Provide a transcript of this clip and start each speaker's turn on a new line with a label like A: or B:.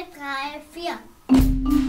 A: drei, vier.